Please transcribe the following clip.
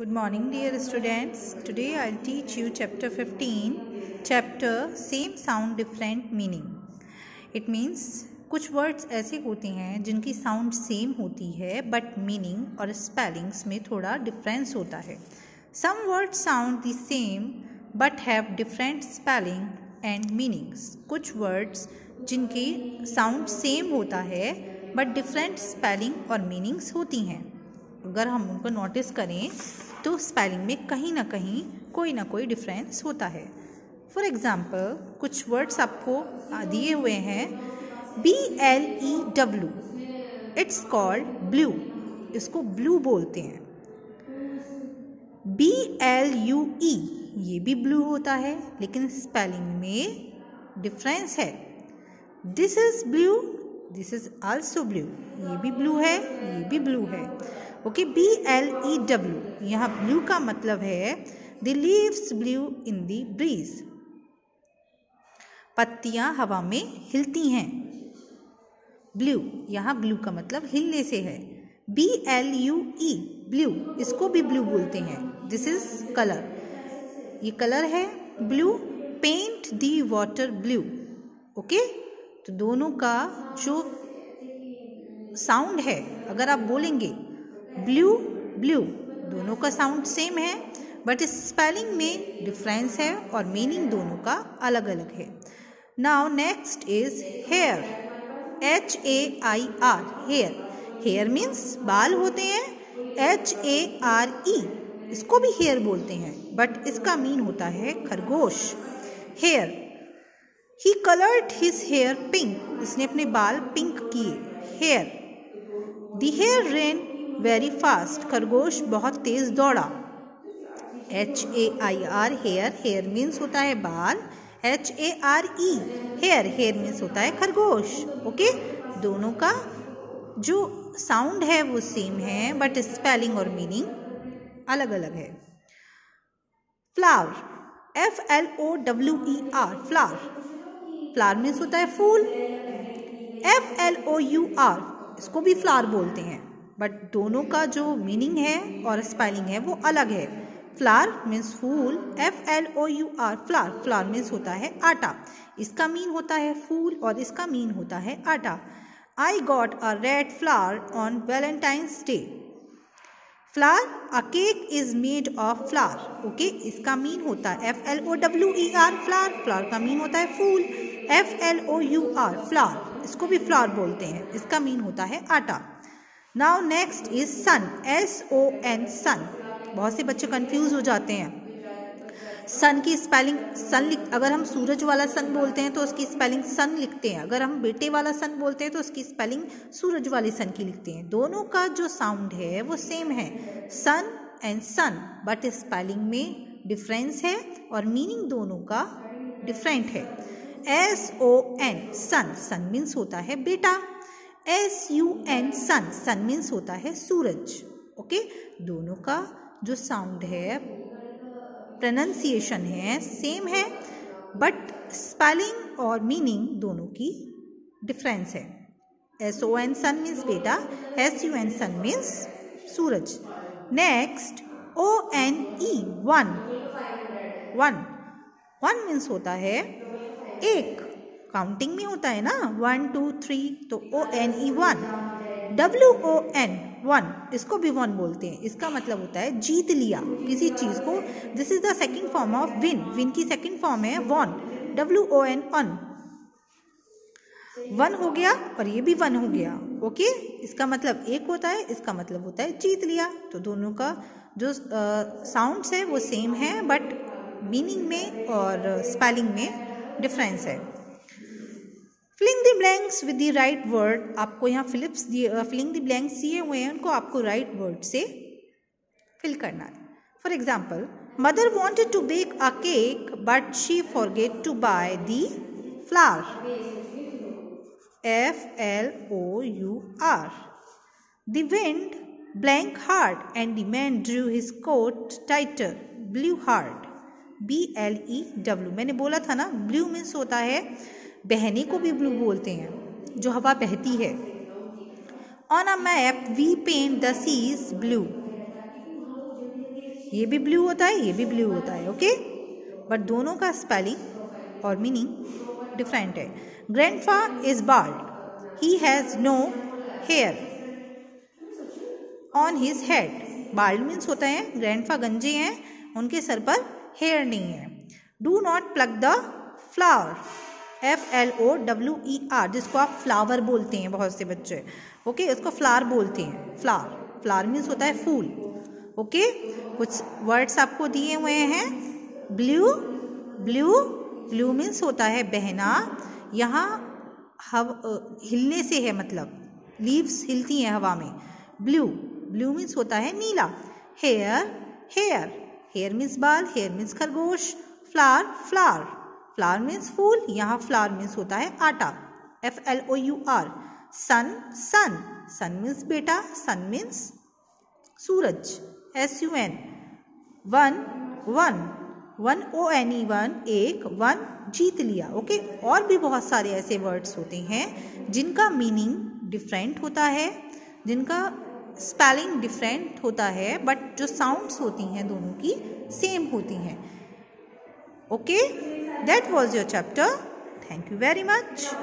Good morning, dear students. Today I'll teach you chapter 15, chapter Same Sound Different Meaning. It means कुछ words ऐसे होते हैं जिनकी sound same होती है बट मीनिंग और स्पेलिंग्स में थोड़ा डिफरेंस होता है some words sound the same but have different spelling and meanings कुछ वर्ड्स जिनकी साउंड सेम होता है बट डिफरेंट स्पेलिंग और मीनिंग्स होती हैं अगर हम उनको नोटिस करें तो स्पेलिंग में कहीं ना कहीं कोई ना कोई डिफरेंस होता है। फॉर एग्ज़ाम्पल कुछ वर्ड्स आपको दिए हुए हैं B L E W it's called blew इसको ब्लू बोलते हैं। बी एल यू ई ये भी ब्लू होता है, लेकिन स्पेलिंग में डिफरेंस है। This is blew this is also blue ये भी ब्लू है, ये भी ब्लू है। Okay B L E W यहाँ ब्लू का मतलब है the leaves blew in the breeze पत्तियाँ हवा में हिलती हैं। ब्लू यहाँ ब्लू का मतलब हिलने से है। B L U E blue इसको भी ब्लू बोलते हैं। दिस इज़ कलर ये कलर है blue paint the water blue okay? तो दोनों का जो साउंड है, अगर आप बोलेंगे ब्लू ब्लू, दोनों का साउंड सेम है बट स्पेलिंग में डिफरेंस है और मीनिंग दोनों का अलग अलग है। Now next is hair H A I R hair hair means बाल होते हैं एच ए आर ई इसको भी हेयर बोलते हैं बट इसका मीन होता है खरगोश। Hair he coloured his hair pink उसने अपने बाल पिंक किए। Hare the hare ran very fast खरगोश बहुत तेज दौड़ा। H A I R hair hair means होता है बाल। H A R E hare hare means होता है खरगोश। ओके दोनों का जो साउंड है वो सेम है बट स्पेलिंग और मीनिंग अलग अलग है। Flower F L O W E R flower flower means होता है फूल। F L O U R इसको भी फ्लावर बोलते हैं। बट दोनों का जो मीनिंग है और स्पेलिंग है, वो अलग है। फ्लार मीन्स फूल F L O U R flour flour means होता है आटा। इसका मीन होता है फूल और इसका मीन होता है आटा। I got a red flower on Valentine's day flour a cake is made of flour okay इसका मीन होता है F L O W E R flower flower का मीन होता है फूल F L O U R flour इसको भी flower बोलते हैं। इसका मीन होता है आटा। Now next is son S O N son बहुत से बच्चे कंफ्यूज हो जाते हैं। सन की स्पेलिंग सन लिख, अगर हम सूरज वाला सन बोलते हैं तो उसकी स्पेलिंग सन लिखते हैं। अगर हम बेटे वाला सन बोलते हैं तो उसकी स्पेलिंग सूरज वाले सन की लिखते हैं। दोनों का जो साउंड है, वो सेम है। Son and sun but spelling में डिफरेंस है और मीनिंग दोनों का डिफरेंट है। S O N son son means होता है बेटा। S U N sun sun means होता है सूरज ओके दोनों का जो साउंड है प्रोनाउंसिएशन है सेम है बट स्पेलिंग और मीनिंग दोनों की डिफरेंस है। S O N son means बेटा S U N sun means सूरज। Next O N E one one one means होता है एक। काउंटिंग में होता है ना? वन टू थ्री तो O N E one W O N won इसको भी वन बोलते हैं। इसका मतलब होता है जीत लिया। किसी चीज़ को। This is the second form of win win की सेकेंड फॉर्म है won W O N won won हो गया और ये भी वन हो गया। ओके इसका मतलब एक होता है, इसका मतलब होता है जीत लिया। तो दोनों का जो साउंड्स है वो सेम है बट मीनिंग में और स्पेलिंग में डिफरेंस है। Filling the blanks with the right word आपको यहाँ फिलिप्स दिए फिलिंग द ब्लैंक्स दिए हुए हैं, उनको आपको राइट right वर्ड से फिल करना है। For example mother wanted to bake a cake but she forget to buy the flour F L O U R the wind blank hard and the man drew his coat tighter blew hard B L E W मैंने बोला था ना blue means होता है बहने को भी blue बोलते हैं, जो हवा बहती है। On a map we paint the seas blue ये भी ब्लू होता है, ये भी ब्लू होता है ओके बट दोनों का स्पेलिंग और मीनिंग डिफरेंट है। Grandpa is bald he has no hair on his head bald means होता है ग्रैंडफा गंजे हैं, उनके सर पर हेयर नहीं है। Do not pluck the flower F L O W E R जिसको आप फ्लावर बोलते हैं बहुत से बच्चे। ओके उसको फ्लावर बोलते हैं। फ्लावर फ्लावर मीन्स होता है फूल। ओके कुछ वर्ड्स आपको दिए हुए हैं। ब्लू ब्लू ब्लू मीन्स होता है बहना यहाँ हव, हिलने से है मतलब। लीव्स हिलती हैं हवा में। ब्लू ब्लू मीन्स होता है नीला। हेयर हेयर हेयर मीन्स बाल हेयर मीन्स खरगोश। फ्लावर फ्लावर फ्लावर मीन्स फूल यहाँ फ्लावर मीन्स होता है आटा F L O U R son sun son means बेटा सन मीन्स सूरज S U N one won one O N E one एक one जीत लिया ओके और भी बहुत सारे ऐसे वर्ड्स होते हैं, जिनका मीनिंग डिफरेंट होता है, जिनका स्पेलिंग डिफरेंट होता है बट जो साउंड्स होती हैं दोनों की सेम होती हैं। Okay, that was your chapter. Thank you very much.